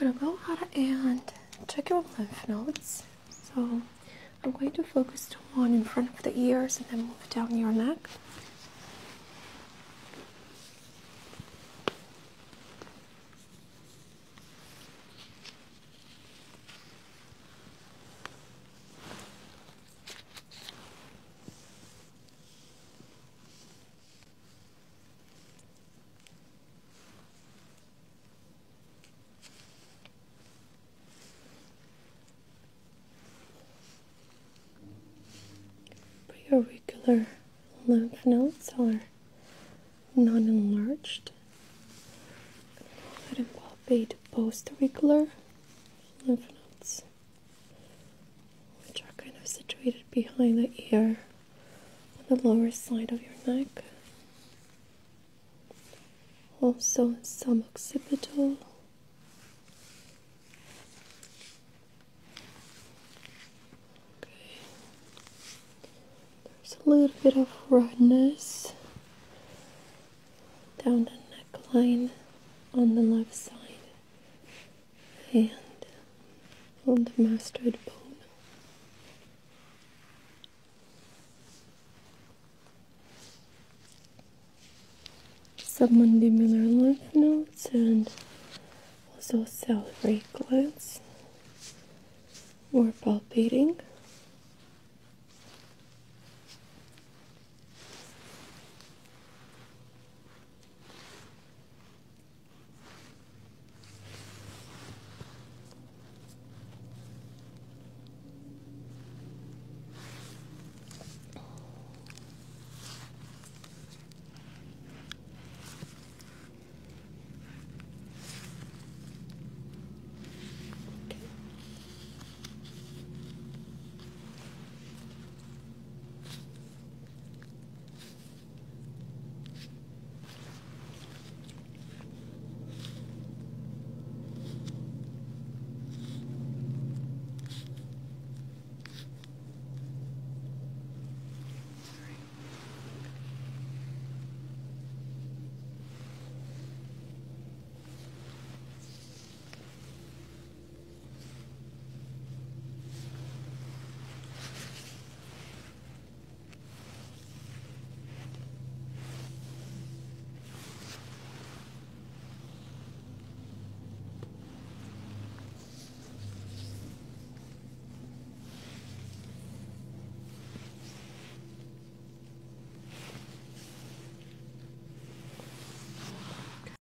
I'm gonna go ahead and check your lymph nodes. So I'm going to focus one in front of the ears and then move down your neck. Preauricular lymph nodes are non-enlarged. Go ahead and palpate post-auricular lymph nodes, which are kind of situated behind the ear on the lower side of your neck. Also, some occipital. A little bit of redness down the neckline on the left side and on the mastoid bone. Submandibular lymph nodes and also salivary glands. More palpating.